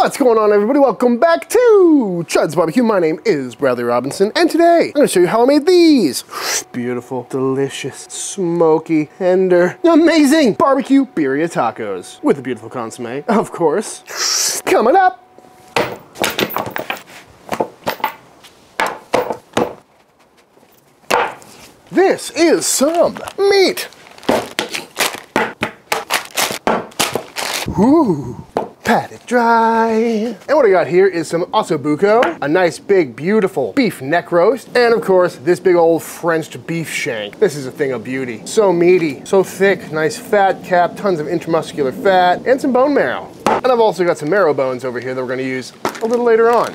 What's going on everybody? Welcome back to Chud's Barbecue. My name is Bradley Robinson and today I'm to show you how I made these. Beautiful, delicious, smoky, tender, amazing barbecue birria tacos with a beautiful consomme, of course. Coming up. This is some meat. Ooh pat it dry. And what I got here is some ossobuco, a nice big beautiful beef neck roast, and of course this big old Frenched beef shank. This is a thing of beauty. So meaty, so thick, nice fat cap, tons of intramuscular fat, and some bone marrow. And I've also got some marrow bones over here that we're gonna use a little later on.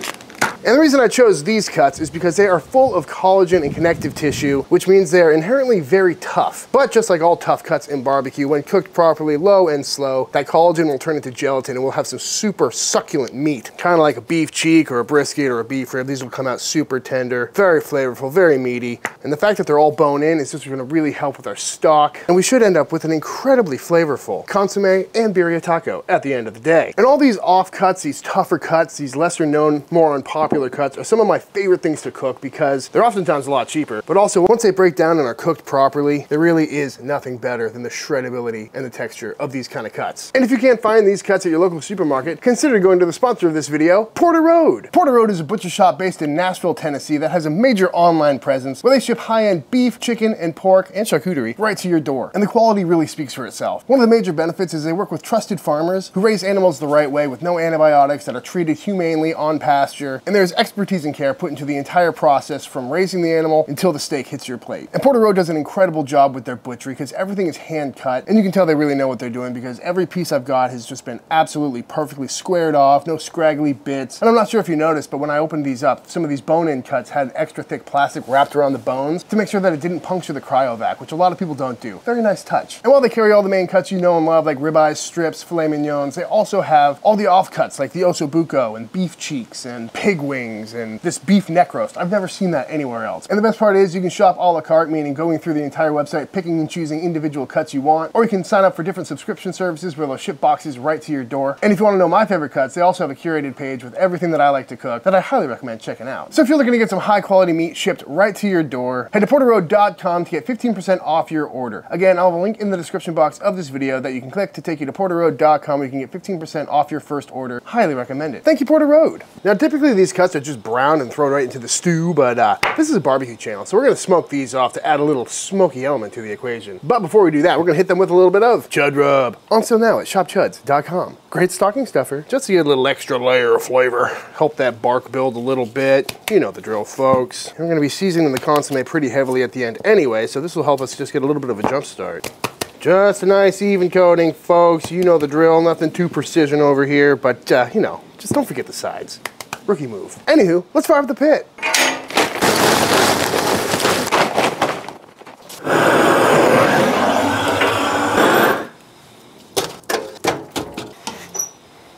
And the reason I chose these cuts is because they are full of collagen and connective tissue, which means they are inherently very tough. But just like all tough cuts in barbecue, when cooked properly, low and slow, that collagen will turn into gelatin and we'll have some super succulent meat. Kind of like a beef cheek or a brisket or a beef rib. These will come out super tender, very flavorful, very meaty. And the fact that they're all bone in is just gonna really help with our stock. And we should end up with an incredibly flavorful consomme and birria taco at the end of the day. And all these off cuts, these tougher cuts, these lesser known, more unpopular popular cuts are some of my favorite things to cook because they're oftentimes a lot cheaper, but also once they break down and are cooked properly, there really is nothing better than the shredability and the texture of these kind of cuts. And if you can't find these cuts at your local supermarket, consider going to the sponsor of this video, Porter Road. Porter Road is a butcher shop based in Nashville, Tennessee that has a major online presence where they ship high-end beef, chicken, and pork, and charcuterie right to your door. And the quality really speaks for itself. One of the major benefits is they work with trusted farmers who raise animals the right way with no antibiotics that are treated humanely on pasture, and there's expertise and care put into the entire process from raising the animal until the steak hits your plate. And Porter Road does an incredible job with their butchery because everything is hand cut and you can tell they really know what they're doing because every piece I've got has just been absolutely perfectly squared off, no scraggly bits. And I'm not sure if you noticed, but when I opened these up, some of these bone-in cuts had extra thick plastic wrapped around the bones to make sure that it didn't puncture the cryovac, which a lot of people don't do. Very nice touch. And while they carry all the main cuts you know and love, like ribeyes, strips, filet mignons, they also have all the offcuts like the ossobuco and beef cheeks and pig wings and this beef neck roast. I've never seen that anywhere else. And the best part is you can shop a la carte, meaning going through the entire website, picking and choosing individual cuts you want, or you can sign up for different subscription services where they'll ship boxes right to your door. And if you want to know my favorite cuts, they also have a curated page with everything that I like to cook that I highly recommend checking out. So if you're looking to get some high quality meat shipped right to your door, head to porterroad.com to get 15% off your order. Again, I'll have a link in the description box of this video that you can click to take you to porterroad.com where you can get 15% off your first order. Highly recommend it. Thank you, Porter Road. Now, typically these cuts are just browned and thrown right into the stew, but uh, this is a barbecue channel, so we're gonna smoke these off to add a little smoky element to the equation. But before we do that, we're gonna hit them with a little bit of Chud Rub. On sale now at shopchuds.com. Great stocking stuffer, just to get a little extra layer of flavor. Help that bark build a little bit. You know the drill, folks. We're gonna be seasoning the consomme pretty heavily at the end anyway, so this will help us just get a little bit of a jump start. Just a nice even coating, folks. You know the drill, nothing too precision over here, but uh, you know, just don't forget the sides. Rookie move. Anywho, let's fire up the pit.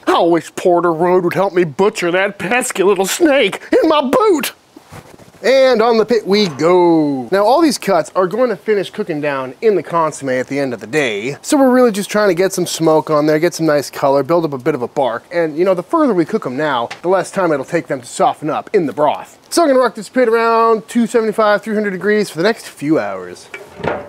I wish Porter Road would help me butcher that pesky little snake in my boot. And on the pit we go. Now all these cuts are going to finish cooking down in the consomme at the end of the day. So we're really just trying to get some smoke on there, get some nice color, build up a bit of a bark. And you know, the further we cook them now, the less time it'll take them to soften up in the broth. So I'm gonna rock this pit around 275, 300 degrees for the next few hours.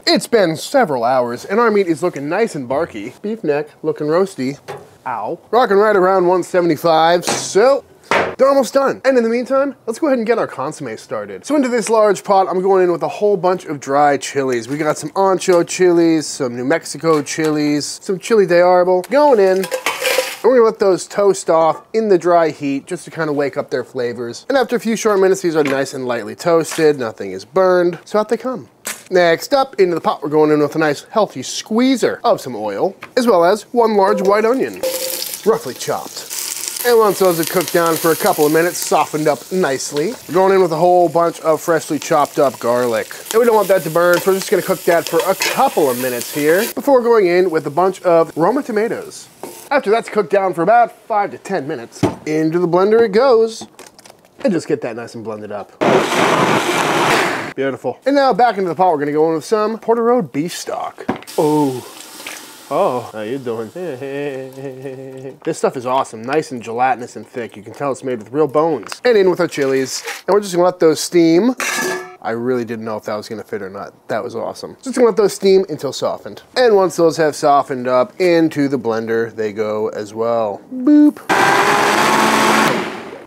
It's been several hours and our meat is looking nice and barky. Beef neck looking roasty. Ow. Rocking right around 175. So they're almost done. And in the meantime, let's go ahead and get our consomme started. So into this large pot, I'm going in with a whole bunch of dry chilies. We got some ancho chilies, some New Mexico chilies, some chili de árbol. Going in, we're gonna let those toast off in the dry heat just to kind of wake up their flavors. And after a few short minutes, these are nice and lightly toasted, nothing is burned, so out they come. Next up, into the pot, we're going in with a nice healthy squeezer of some oil, as well as one large white onion, roughly chopped. And once those have cooked down for a couple of minutes, softened up nicely, we're going in with a whole bunch of freshly chopped up garlic. And we don't want that to burn, so we're just gonna cook that for a couple of minutes here before going in with a bunch of Roma tomatoes. After that's cooked down for about five to 10 minutes, into the blender it goes. And just get that nice and blended up. Beautiful. And now back into the pot, we're gonna go in with some Porter Road beef stock. Oh, Oh, how you doing? this stuff is awesome. Nice and gelatinous and thick. You can tell it's made with real bones. And in with our chilies. And we're just gonna let those steam. I really didn't know if that was gonna fit or not. That was awesome. Just gonna let those steam until softened. And once those have softened up, into the blender they go as well. Boop.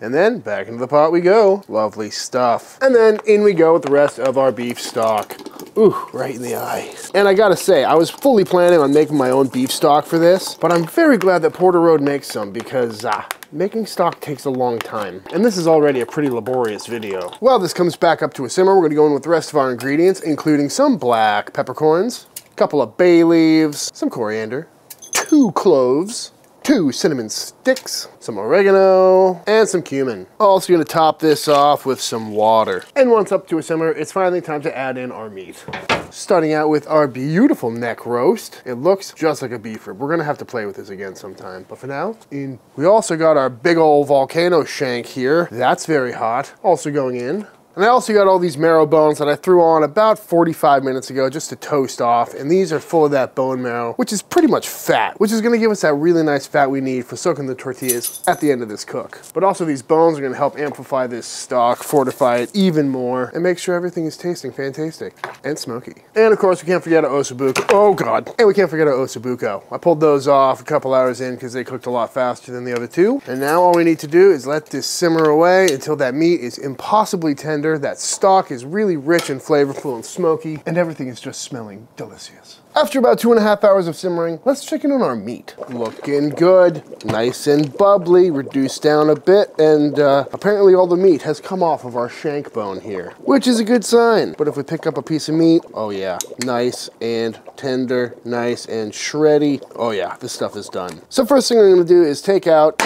And then back into the pot we go. Lovely stuff. And then in we go with the rest of our beef stock. Ooh, right in the eyes. And I gotta say, I was fully planning on making my own beef stock for this, but I'm very glad that Porter Road makes some because uh, making stock takes a long time. And this is already a pretty laborious video. While this comes back up to a simmer, we're gonna go in with the rest of our ingredients, including some black peppercorns, a couple of bay leaves, some coriander, two cloves, two cinnamon sticks, some oregano, and some cumin. Also gonna top this off with some water. And once up to a simmer, it's finally time to add in our meat. Starting out with our beautiful neck roast. It looks just like a beef rib. We're gonna have to play with this again sometime. But for now, in. We also got our big old volcano shank here. That's very hot. Also going in. And I also got all these marrow bones that I threw on about 45 minutes ago just to toast off. And these are full of that bone marrow, which is pretty much fat, which is gonna give us that really nice fat we need for soaking the tortillas at the end of this cook. But also these bones are gonna help amplify this stock, fortify it even more, and make sure everything is tasting fantastic and smoky. And of course, we can't forget our ossobuco. Oh God. And we can't forget our ossobuco. I pulled those off a couple hours in because they cooked a lot faster than the other two. And now all we need to do is let this simmer away until that meat is impossibly tender That stock is really rich and flavorful and smoky, and everything is just smelling delicious. After about two and a half hours of simmering, let's check in on our meat. Looking good, nice and bubbly, reduced down a bit, and uh, apparently all the meat has come off of our shank bone here, which is a good sign. But if we pick up a piece of meat, oh yeah, nice and tender, nice and shreddy. Oh yeah, this stuff is done. So first thing I'm gonna do is take out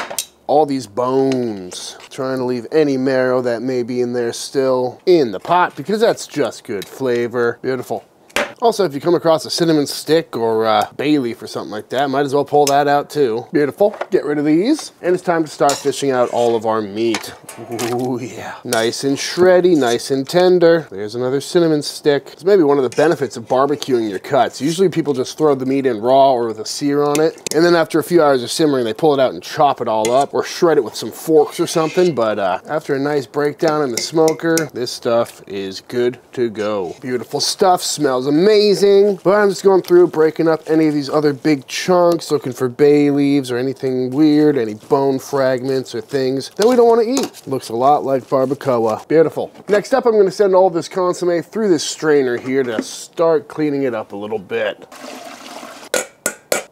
all these bones. Trying to leave any marrow that may be in there still in the pot because that's just good flavor. Beautiful. Also, if you come across a cinnamon stick or a bay leaf or something like that, might as well pull that out too. Beautiful. Get rid of these. And it's time to start fishing out all of our meat. Ooh, yeah. Nice and shreddy, nice and tender. There's another cinnamon stick. It's maybe one of the benefits of barbecuing your cuts. Usually people just throw the meat in raw or with a sear on it. And then after a few hours of simmering, they pull it out and chop it all up or shred it with some forks or something. But uh, after a nice breakdown in the smoker, this stuff is good to go. Beautiful stuff, smells amazing amazing. But I'm just going through, breaking up any of these other big chunks, looking for bay leaves or anything weird, any bone fragments or things that we don't want to eat. Looks a lot like barbacoa. Beautiful. Next up, I'm going to send all this consomme through this strainer here to start cleaning it up a little bit.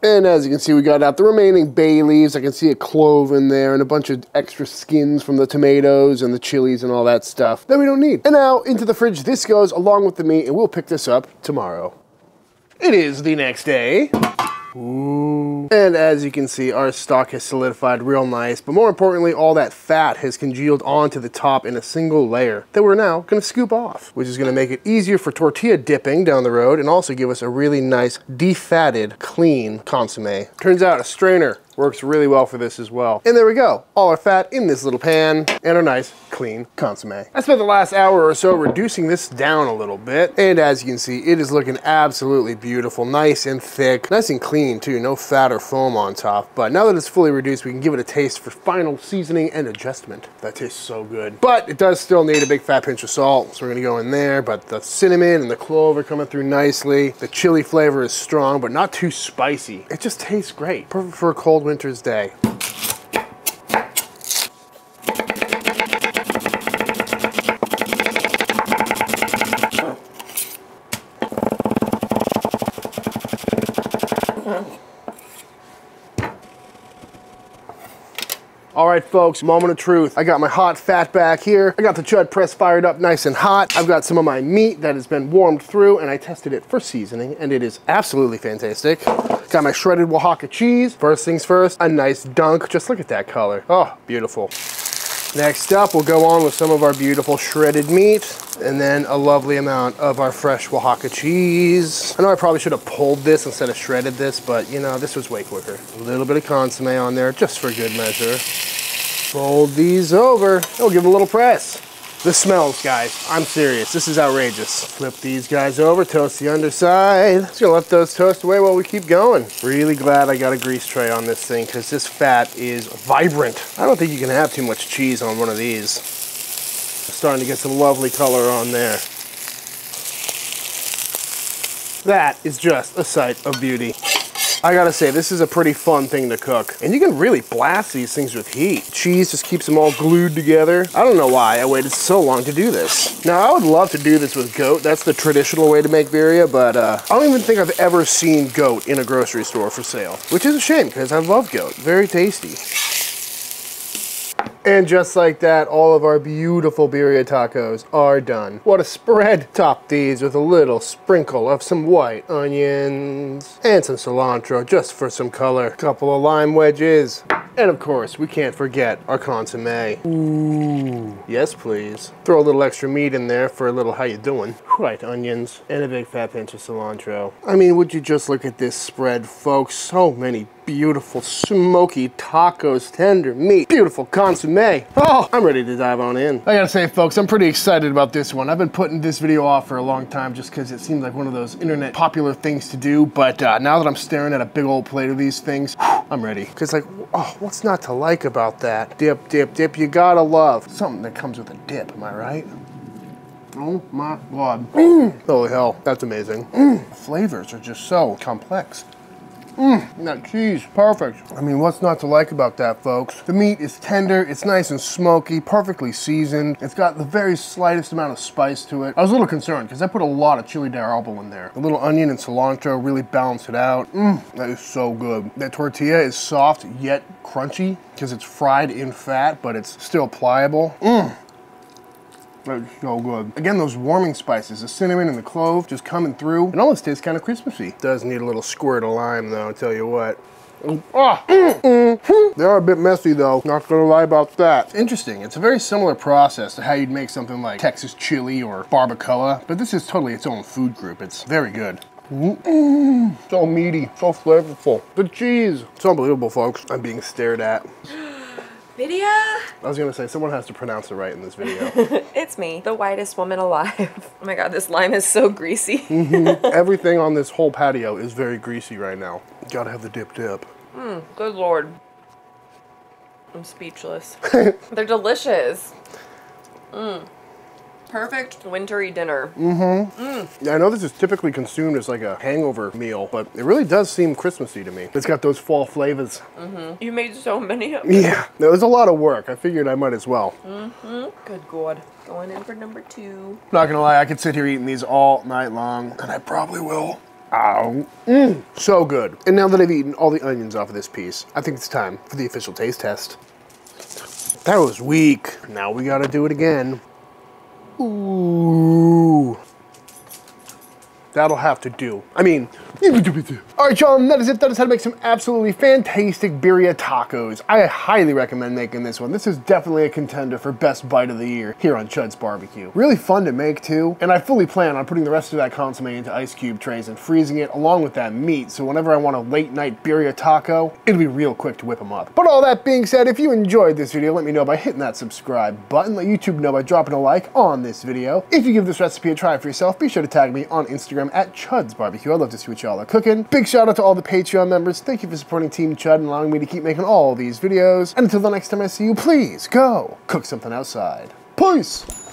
And as you can see, we got out the remaining bay leaves. I can see a clove in there and a bunch of extra skins from the tomatoes and the chilies and all that stuff that we don't need. And now into the fridge this goes along with the meat and we'll pick this up tomorrow. It is the next day. Ooh. And as you can see, our stock has solidified real nice, but more importantly, all that fat has congealed onto the top in a single layer that we're now gonna scoop off, which is gonna make it easier for tortilla dipping down the road and also give us a really nice defatted, clean consomme. Turns out a strainer works really well for this as well. And there we go, all our fat in this little pan and our nice clean consomme. I spent the last hour or so reducing this down a little bit. And as you can see, it is looking absolutely beautiful, nice and thick, nice and clean too, no fat or foam on top. But now that it's fully reduced, we can give it a taste for final seasoning and adjustment. That tastes so good. But it does still need a big fat pinch of salt, so we're gonna go in there, but the cinnamon and the clove are coming through nicely. The chili flavor is strong, but not too spicy. It just tastes great. Perfect for a cold winter's day. All right, folks, moment of truth. I got my hot fat back here. I got the chud press fired up nice and hot. I've got some of my meat that has been warmed through and I tested it for seasoning and it is absolutely fantastic. Got my shredded Oaxaca cheese. First things first, a nice dunk. Just look at that color. Oh, beautiful. Next up, we'll go on with some of our beautiful shredded meat and then a lovely amount of our fresh Oaxaca cheese. I know I probably should have pulled this instead of shredded this, but you know, this was way quicker. A little bit of consomme on there just for good measure. Fold these over. We'll give them a little press. The smells, guys. I'm serious. This is outrageous. Flip these guys over, toast the underside. Just gonna let those toast away while we keep going. Really glad I got a grease tray on this thing because this fat is vibrant. I don't think you can have too much cheese on one of these. Starting to get some lovely color on there. That is just a sight of beauty. I gotta say, this is a pretty fun thing to cook. And you can really blast these things with heat. Cheese just keeps them all glued together. I don't know why I waited so long to do this. Now, I would love to do this with goat. That's the traditional way to make birria, but uh, I don't even think I've ever seen goat in a grocery store for sale, which is a shame because I love goat. Very tasty. And just like that, all of our beautiful birria tacos are done. What a spread! Top these with a little sprinkle of some white onions and some cilantro just for some color. Couple of lime wedges. And of course, we can't forget our consomme. Ooh. Yes, please. Throw a little extra meat in there for a little how you doing. White onions and a big fat pinch of cilantro. I mean, would you just look at this spread, folks? So many beautiful smoky tacos, tender meat, beautiful consomme. Oh, I'm ready to dive on in. I gotta say, folks, I'm pretty excited about this one. I've been putting this video off for a long time just because it seems like one of those internet popular things to do. But uh, now that I'm staring at a big old plate of these things, I'm ready. Because like, oh, what's not to like about that? Dip, dip, dip, you gotta love. Something that comes with a dip, am I right? Oh my God. Mm. Holy hell, that's amazing. Mm. Flavors are just so complex. Mmm, that cheese, perfect. I mean, what's not to like about that, folks? The meat is tender, it's nice and smoky, perfectly seasoned. It's got the very slightest amount of spice to it. I was a little concerned because I put a lot of chili árbol in there. A little onion and cilantro really balance it out. Mmm, that is so good. That tortilla is soft yet crunchy because it's fried in fat, but it's still pliable. Mmm. That's so good. Again, those warming spices, the cinnamon and the clove just coming through. It almost tastes kind of Christmassy. Does need a little squirt of lime though, I'll tell you what. Oh, mm, mm, mm. They are a bit messy though, not gonna lie about that. Interesting, it's a very similar process to how you'd make something like Texas chili or barbacoa, but this is totally its own food group. It's very good. Mm, so meaty, so flavorful. The cheese, it's unbelievable folks. I'm being stared at. Video? I was gonna say, someone has to pronounce it right in this video. it's me, the whitest woman alive. oh my god, this lime is so greasy. mm -hmm. Everything on this whole patio is very greasy right now. Gotta have the dip dip. Mmm, good lord. I'm speechless. They're delicious. Mmm perfect wintry dinner. Mm-hmm. Mm. Yeah, I know this is typically consumed as like a hangover meal, but it really does seem Christmassy to me. It's got those fall flavors. Mm-hmm. You made so many of them. Yeah, it was a lot of work. I figured I might as well. Mm-hmm. Good God. Going in for number two. Not gonna lie, I could sit here eating these all night long, and I probably will. Ow. Mmm, so good. And now that I've eaten all the onions off of this piece, I think it's time for the official taste test. That was weak. Now we gotta do it again. Ooh. That'll have to do. I mean, all right, y'all, that is it. That is how to make some absolutely fantastic birria tacos. I highly recommend making this one. This is definitely a contender for best bite of the year here on Chud's Barbecue. Really fun to make too, and I fully plan on putting the rest of that consomme into ice cube trays and freezing it along with that meat, so whenever I want a late night birria taco, it'll be real quick to whip them up. But all that being said, if you enjoyed this video, let me know by hitting that subscribe button. Let YouTube know by dropping a like on this video. If you give this recipe a try for yourself, be sure to tag me on Instagram at Chud's Barbecue. I'd love to see what y'all are cooking. Big shout out to all the Patreon members. Thank you for supporting Team Chud and allowing me to keep making all these videos. And until the next time I see you, please go cook something outside. Peace!